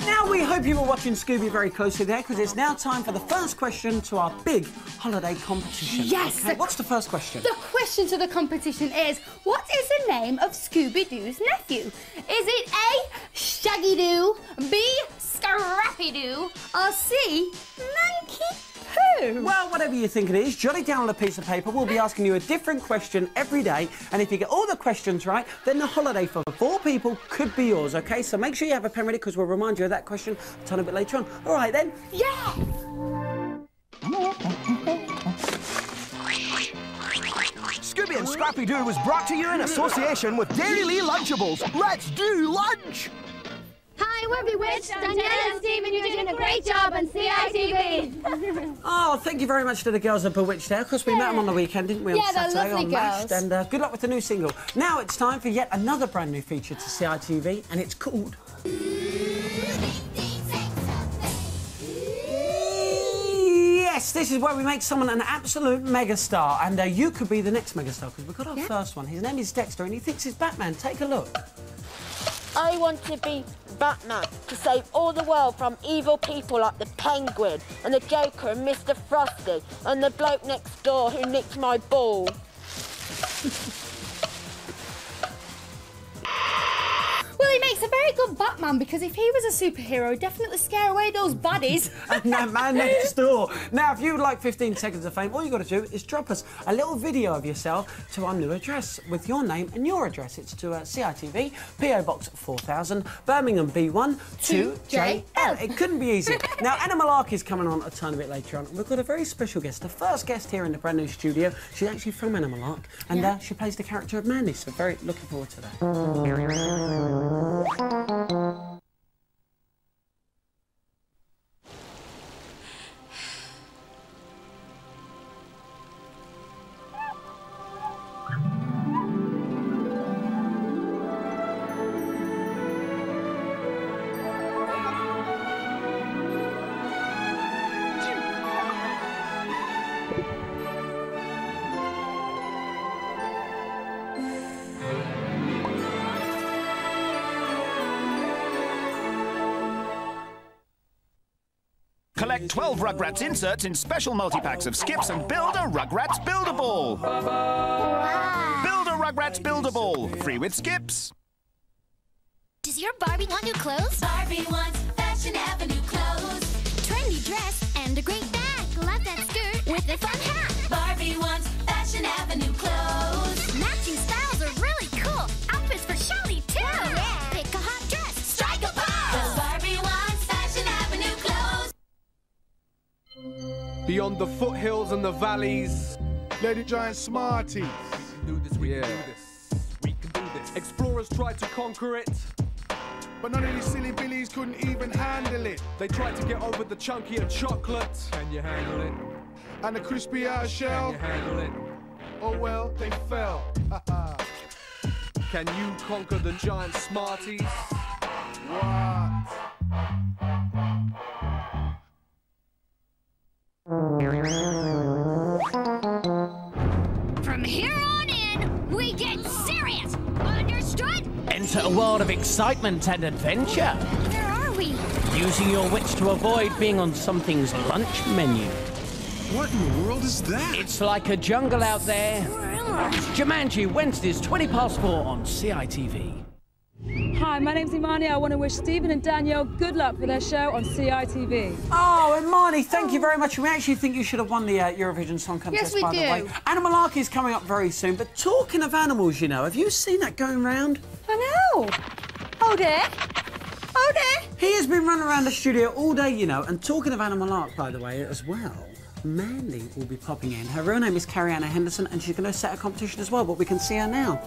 Now, we hope you were watching Scooby very closely there because it's now time for the first question to our big holiday competition. Yes. Okay, what's the first question? The question to the competition is What is the name of Scooby Doo's nephew? Is it A. Shaggy Doo, B. Scrappy Doo, or C. Monkey Well, whatever you think it is, jot it down on a piece of paper. We'll be asking you a different question every day. And if you get all the questions right, then the holiday for four people could be yours, okay? So make sure you have a pen ready because we'll remind you of that question a tiny bit later on. All right, then. Yeah! Scooby and Scrappy Doo was brought to you in association with Dairylea Lunchables. Let's do lunch! We're B*Witched. Danielle and Stephen, you're doing a great job on CITV. Oh, thank you very much to the girls of B*Witched there. Of course, we met them on the weekend, didn't we? Yeah, on Saturday lovely on Mashed. girls. And uh, good luck with the new single. Now it's time for yet another brand new feature to CITV, and it's called Yes, this is where we make someone an absolute megastar, and uh, you could be the next megastar because we've got our first one. His name is Dexter, and he thinks he's Batman. Take a look. I want to be Batman to save all the world from evil people like the Penguin and the Joker and Mr. Frosty and the bloke next door who nicked my ball. Well, he makes a very good Batman because if he was a superhero, definitely scare away those baddies. and that man next door. Now, if you would like 15 seconds of fame, all you've got to do is drop us a little video of yourself to our new address with your name and your address. It's to uh, CITV, PO Box 4000, Birmingham B1 2JL. It couldn't be easier. now, Animal Ark is coming on a tiny bit later on. We've got a very special guest, the first guest here in the brand new studio. She's actually from Animal Ark, and uh, she plays the character of Mandy, so very looking forward to that. Collect 12 Rugrats inserts in special multi-packs of skips and build a Rugrats Build-A-Ball. Build a Rugrats Build-A-Ball, free with skips. Does your Barbie want new clothes? Barbie wants Fashion Avenue Beyond the foothills and the valleys. Lady Giant Smarties. Do this, we can do this. We can do this. Explorers tried to conquer it. But none of these silly billies couldn't even handle it. They tried to get over the chunkier chocolate. Can you handle it? And the crispy outer shell. Can shell, you handle it? oh well, they fell. Can you conquer the giant Smarties? what? From here on in, we get serious. Understood? Enter a world of excitement and adventure, Where are we? using your wits to avoid being on something's lunch menu. What in the world is that? It's like a jungle out there. Where am I? Jumanji, Wednesdays, 20 past 4 on CITV. Hi, my name's Imaani. I want to wish Stephen and Danielle good luck for their show on CITV. Oh, Imaani, Marnie, thank you very much. We actually think you should have won the uh, Eurovision Song Contest, Yes, we by the do. way. Animal Ark is coming up very soon. But talking of animals, you know, have you seen that going round? I know. Oh dear. Oh dear. He has been running around the studio all day, you know, and talking of Animal Malark, by the way, as well. Mandy will be popping in. Her real name is Carrie Anna Henderson, and she's going to set a competition as well, but we can see her now.